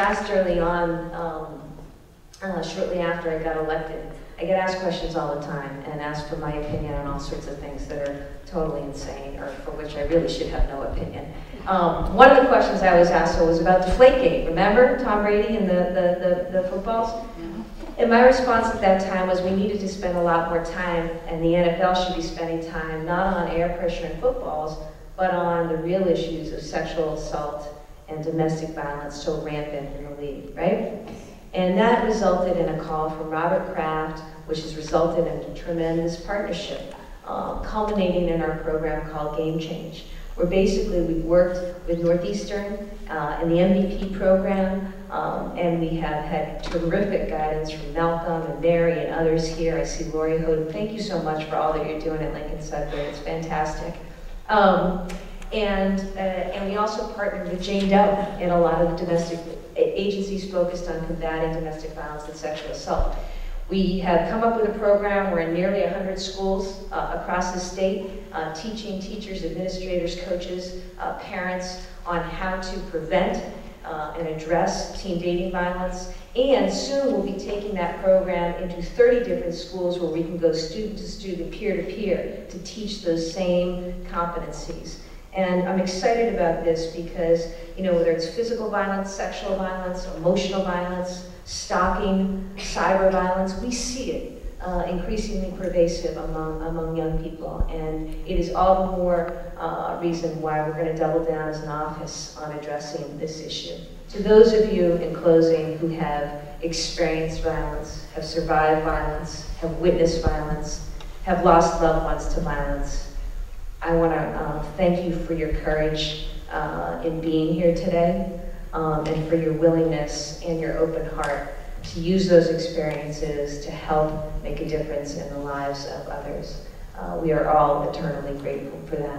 Asked early on, um, uh, shortly after I got elected, I get asked questions all the time and asked for my opinion on all sorts of things that are totally insane or for which I really should have no opinion. Um, one of the questions I was asked was about Deflategate. Remember Tom Brady and the, the, the, the footballs? And my response at that time was we needed to spend a lot more time, and the NFL should be spending time not on air pressure and footballs, but on the real issues of sexual assault and domestic violence so rampant in the league, right? And that resulted in a call from Robert Kraft, which has resulted in a tremendous partnership, uh, culminating in our program called Game Change, where basically we've worked with Northeastern uh, in the MVP program, um, and we have had terrific guidance from Malcolm and Mary and others here. I see Lori Hoden. Thank you so much for all that you're doing at Lincoln Sudbury. It's fantastic. Um, and, uh, and we also partnered with Jane Doe in a lot of the domestic agencies focused on combating domestic violence and sexual assault. We have come up with a program, we're in nearly 100 schools uh, across the state, uh, teaching teachers, administrators, coaches, uh, parents on how to prevent uh, and address teen dating violence. And soon we'll be taking that program into 30 different schools where we can go student to student, peer to peer, to teach those same competencies. And I'm excited about this because, you know, whether it's physical violence, sexual violence, emotional violence, stalking, cyber violence, we see it uh, increasingly pervasive among, among young people. And it is all the more uh, reason why we're going to double down as an office on addressing this issue. To those of you in closing who have experienced violence, have survived violence, have witnessed violence, have lost loved ones to violence, I want to uh, thank you for your courage uh, in being here today um, and for your willingness and your open heart to use those experiences to help make a difference in the lives of others. Uh, we are all eternally grateful for that.